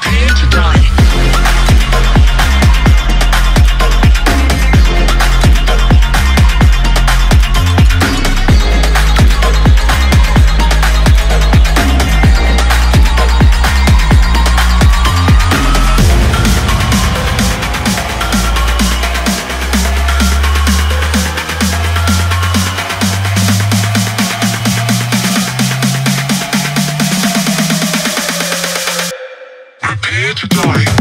prepared to die. To die.